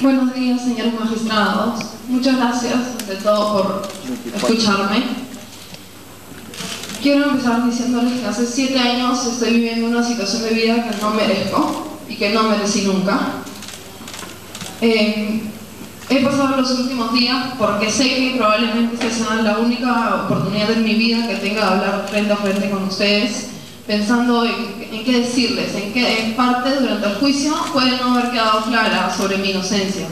Buenos días, señores magistrados. Muchas gracias, ante todo, por escucharme. Quiero empezar diciéndoles que hace siete años estoy viviendo una situación de vida que no merezco y que no merecí nunca. Eh, he pasado los últimos días porque sé que probablemente esta sea la única oportunidad en mi vida que tenga de hablar frente a frente con ustedes pensando en, qué decirles, en qué en parte durante el juicio puede no haber quedado clara sobre mi inocencia.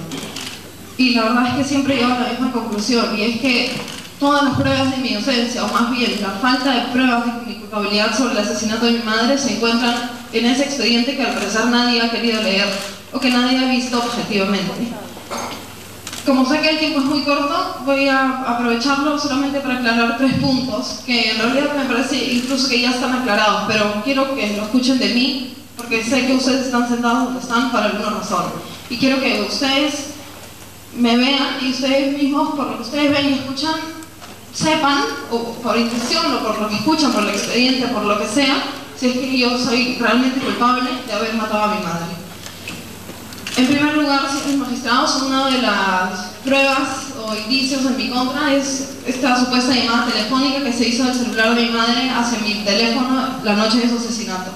Y la verdad es que siempre llego a la misma conclusión, y es que todas las pruebas de mi inocencia, o más bien la falta de pruebas de mi culpabilidad sobre el asesinato de mi madre, se encuentran en ese expediente que al parecer nadie ha querido leer o que nadie ha visto objetivamente. Como sé que el tiempo es muy corto, voy a aprovecharlo solamente para aclarar tres puntos, que en realidad me parece incluso que ya están aclarados, pero quiero que lo escuchen de mí, porque sé que ustedes están sentados donde están por alguna razón. Y quiero que ustedes me vean y ustedes mismos, por lo que ustedes ven y escuchan, sepan, o por intuición, o por lo que escuchan, por el expediente, por lo que sea, si es que yo soy realmente culpable de haber matado a mi madre. En primer lugar, señores magistrados, una de las pruebas o indicios en mi contra es esta supuesta llamada telefónica que se hizo del celular de mi madre hacia mi teléfono la noche de su asesinato.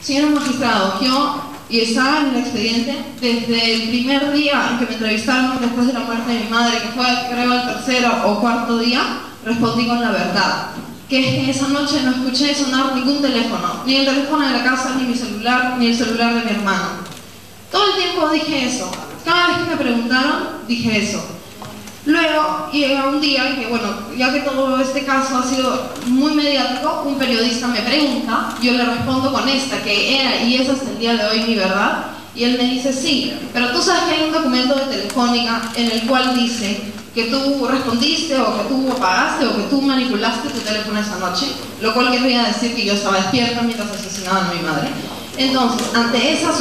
Señores magistrados, yo, y estaba en el expediente, desde el primer día en que me entrevistaron después de la muerte de mi madre, que fue creo el tercer o cuarto día, respondí con la verdad. Que es que esa noche no escuché sonar ningún teléfono, ni el teléfono de la casa, ni mi celular, ni el celular de mi hermano. Todo el tiempo dije eso. Cada vez que me preguntaron, dije eso. Luego llega un día que, bueno, ya que todo este caso ha sido muy mediático, un periodista me pregunta, yo le respondo con esta, que era y es el día de hoy mi verdad, y él me dice, sí, pero tú sabes que hay un documento de Telefónica en el cual dice que tú respondiste o que tú apagaste o que tú manipulaste tu teléfono esa noche, lo cual querría decir que yo estaba despierta mientras asesinaban a mi madre. Entonces, ante esa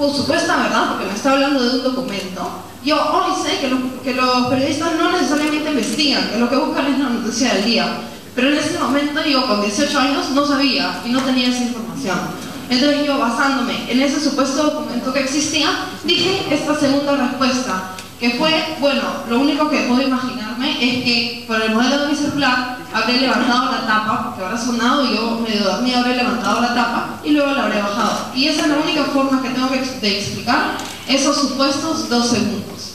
por supuesta verdad, porque me está hablando de un documento, yo hoy sé que, que los periodistas no necesariamente investigan, que lo que buscan es la noticia del día. Pero en ese momento yo con 18 años no sabía y no tenía esa información. Entonces yo basándome en ese supuesto documento que existía, dije esta segunda respuesta, que fue, bueno, lo único que puedo es que por el modelo de mi celular habré levantado la tapa, porque habrá sonado y yo medio dormí, habré levantado la tapa y luego la habré bajado. Y esa es la única forma que tengo de explicar esos supuestos dos segundos.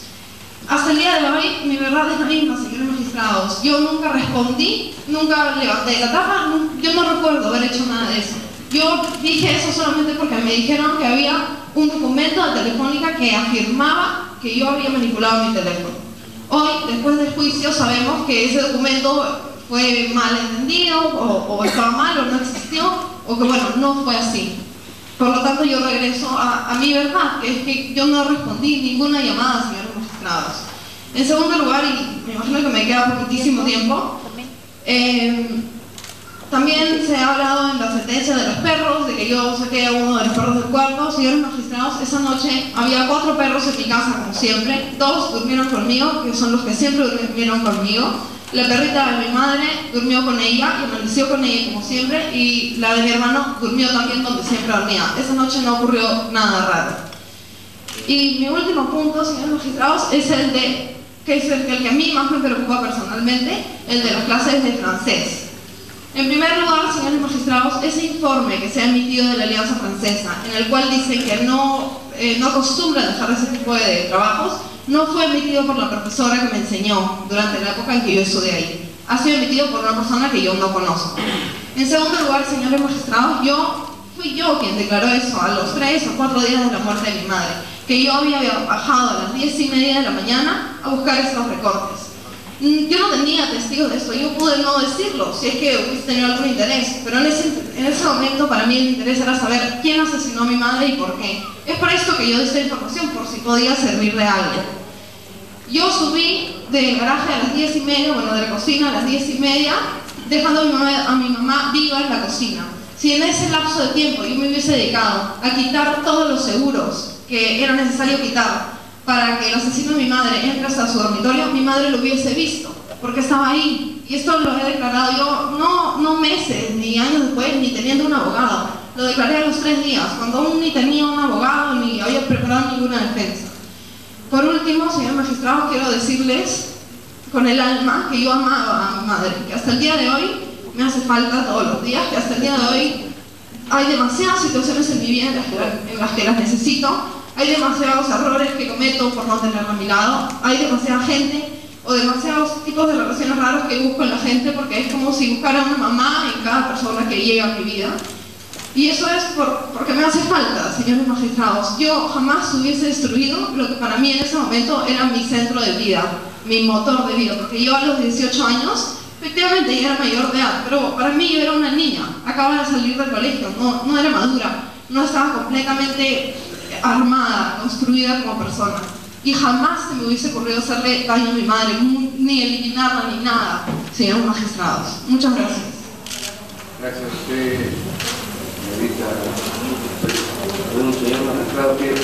Hasta el día de hoy, mi verdad es la misma, señores magistrados. Yo nunca respondí, nunca levanté la tapa, yo no recuerdo haber hecho nada de eso. Yo dije eso solamente porque me dijeron que había un documento de Telefónica que afirmaba que yo había manipulado mi teléfono. Hoy, después del juicio, sabemos que ese documento fue mal entendido o, estaba mal o no existió o que bueno, no fue así. Por lo tanto yo regreso a, mi verdad, que es que yo no respondí ninguna llamada, señores magistrados. En segundo lugar, y me imagino que me queda poquitísimo tiempo, eh, también se ha hablado en la sentencia de los perros, de que yo saqué a uno de los perros del cuarto. Señores magistrados, esa noche había cuatro perros en mi casa, como siempre. Dos durmieron conmigo, que son los que siempre durmieron conmigo. La perrita de mi madre durmió con ella y amaneció con ella como siempre y la de mi hermano durmió también donde siempre dormía. Esa noche no ocurrió nada raro. Y mi último punto, señores magistrados, es el de, que es el, que a mí más me preocupa personalmente, el de las clases de francés. En primer lugar, señores magistrados, ese informe que se ha emitido de la Alianza Francesa, en el cual dice que no, eh, no acostumbra dejar ese tipo de trabajos, no fue emitido por la profesora que me enseñó durante la época en que yo estudié ahí. Ha sido emitido por una persona que yo no conozco. En segundo lugar, señores magistrados, yo fui yo quien declaró eso a los tres o cuatro días de la muerte de mi madre, que yo había bajado a las diez y media de la mañana a buscar estos recortes. Yo no tenía testigos de esto, yo pude no decirlo, si es que hubiese tenido algún interés, pero en ese, en ese momento para mí el interés era saber quién asesinó a mi madre y por qué. Es para esto que yo di esta información, por si podía servir de algo. Yo subí del garaje a las 10 y media, bueno, de la cocina a las 10 y media, dejando a mi, mamá, a mi mamá viva en la cocina. Si en ese lapso de tiempo yo me hubiese dedicado a quitar todos los seguros que era necesario quitar para que el asesino de mi madre entre hasta su dormitorio, mi madre lo hubiese visto, porque estaba ahí. Y esto lo he declarado yo, no, no meses, ni años después, ni teniendo un abogado. Lo declaré a los tres días, cuando aún ni tenía un abogado, ni había preparado ninguna defensa. Por último, señor magistrado, quiero decirles con el alma que yo amaba a mi madre, que hasta el día de hoy me hace falta todos los días, que hasta el día de hoy hay demasiadas situaciones en mi vida en las, que las necesito, hay demasiados errores que cometo por no tenerla a mi lado, hay demasiada gente o demasiados tipos de relaciones raras que busco en la gente porque es como si buscara una mamá en cada persona que llega a mi vida. Y eso es por, porque me hace falta, señores magistrados. Yo jamás hubiese destruido lo que para mí en ese momento era mi centro de vida, mi motor de vida, porque yo a los 18 años, efectivamente ya era mayor de edad, pero para mí yo era una niña, acababa de salir del colegio, no era madura, no estaba completamente armada, construida como persona. Y jamás se me hubiese ocurrido hacerle daño a mi madre, ni eliminarla, ni nada, señores magistrados. Muchas gracias. Gracias a usted, señorita. Señor magistrado que...